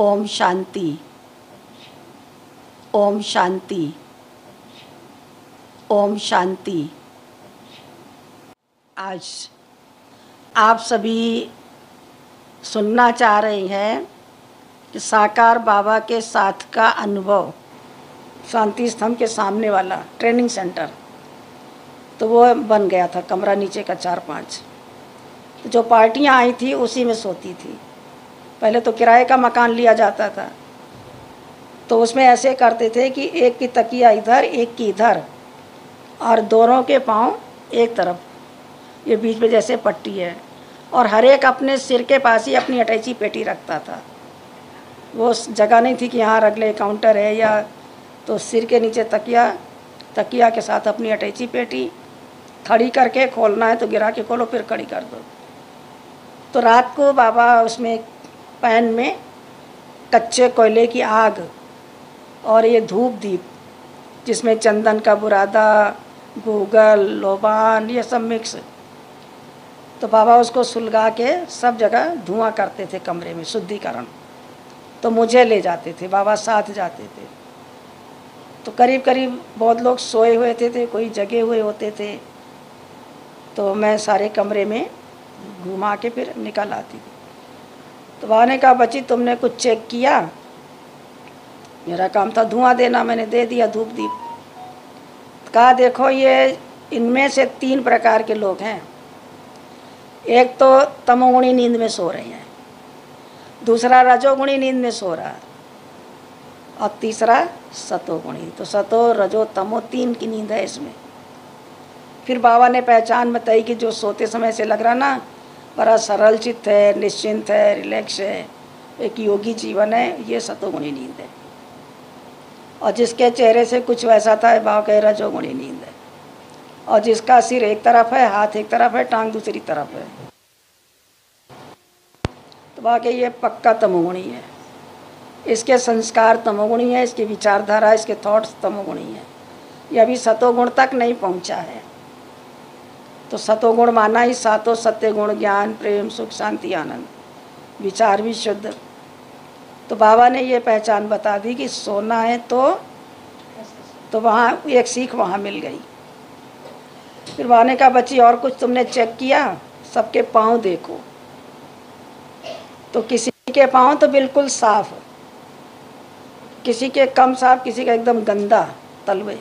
ओम शांति। ओम शांति। ओम शांति। आज आप सभी सुनना चाह रहे हैं कि साकार बाबा के साथ का अनुभव, शांति स्तंभ के सामने वाला ट्रेनिंग सेंटर तो वो बन गया था कमरा नीचे का चार पाँच। तो जो पार्टियाँ आई थी, उसी में सोती थी। पहले तो किराए का मकान लिया जाता था। तो उसमें ऐसे करते थे कि एक की तकिया इधर, एक की इधर, और दोनों के पाँव एक तरफ़। ये बीच में जैसे पट्टी है। और हर एक अपने सिर के पास ही अपनी अटैची पेटी रखता था। वो जगह नहीं थी कि यहाँ रख ले काउंटर है या तो सिर के नीचे तकिया तकिया के साथ अपनी अटैची पेटी, खड़ी करके खोलना है तो गिरा के खोलो, फिर खड़ी कर दो। तो रात को बाबा उसमें पैन में कच्चे कोयले की आग और ये धूप दीप जिसमें चंदन का बुरादा गूगल लोबान ये सब मिक्स। तो बाबा उसको सुलगा के सब जगह धुआँ करते थे कमरे में शुद्धिकरण। तो मुझे ले जाते थे बाबा साथ जाते थे। तो करीब करीब बहुत लोग सोए हुए थे, थे कोई जगे हुए होते थे। तो मैं सारे कमरे में घुमा के फिर निकल आती थी। तो वहाँ ने कहा बच्ची तुमने कुछ चेक किया? मेरा काम था धुआँ देना, मैंने दे दिया धूप दीप। कहा, देखो, ये इनमें से तीन प्रकार के लोग हैं। एक तो तमोगुणी नींद में सो रहे हैं। दूसरा रजोगुणी नींद में सो रहा। और तीसरा सतोगुणी। तो सतो, रजो, तमो तीन की नींद है इसमें। फिर बाबा ने पहचान बताई कि जो सोते समय से लग रहा ना बड़ा सरल चित्त है, निश्चिंत है रिलैक्स है, एक योगी जीवन है, ये सतोगुणी नींद है। और जिसके चेहरे से कुछ वैसा था भाव कह, रजोगुणी नींद है। और जिसका सिर एक तरफ़ है, हाथ एक तरफ़ है, टांग दूसरी तरफ़ है। तो वाकई ये पक्का तमोगुणी है। इसके संस्कार तमोगुणी है, इसकी विचारधारा, इसके थॉट्स तमोगुणी है। ये अभी सतोगुण तक नहीं पहुँचा है। तो सतोगुण माना ही सातों सत्य गुण ज्ञान, प्रेम, सुख, शांति, आनंद। विचार भी शुद्ध। तो बाबा ने ये पहचान बता दी कि सोना है तो तो वहाँ एक सीख वहाँ मिल गई। फिर वहाँ ने कहा बच्ची और कुछ तुमने चेक किया? सबके पाँव देखो। तो किसी के पाँव तो बिल्कुल साफ़। किसी के कम साफ़, किसी का एकदम गंदा तलवे।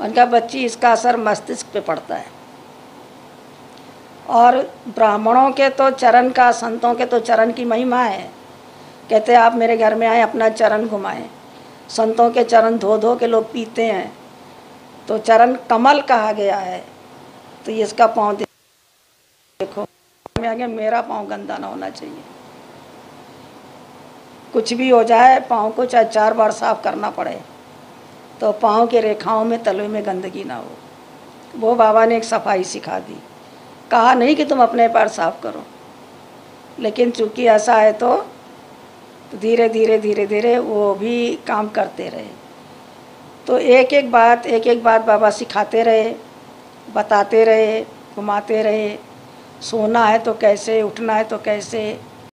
उनका बच्ची इसका असर मस्तिष्क पे पड़ता है। और ब्राह्मणों के तो चरण का, संतों के तो चरण की महिमा है। कहते आप मेरे घर में आए, अपना चरण घुमाएँ। संतों के चरण धो धो के लोग पीते हैं। तो चरण कमल कहा गया है। तो ये इसका पाँव देखो, में आगे मेरा पाँव गंदा ना होना चाहिए। कुछ भी हो जाए, पाँव को चाहे चार बार साफ़ करना पड़े। तो पाँव के रेखाओं में, तलवे में गंदगी ना हो। वो बाबा ने एक सफ़ाई सिखा दी। कहा, नहीं कि तुम अपने पैर साफ़ करो। लेकिन चूँकि ऐसा है तो धीरे धीरे धीरे धीरे वो भी काम करते रहे। तो एक एक बात, एक एक बात बाबा सिखाते रहे, बताते रहे, घुमाते रहे। सोना है तो कैसे, उठना है तो कैसे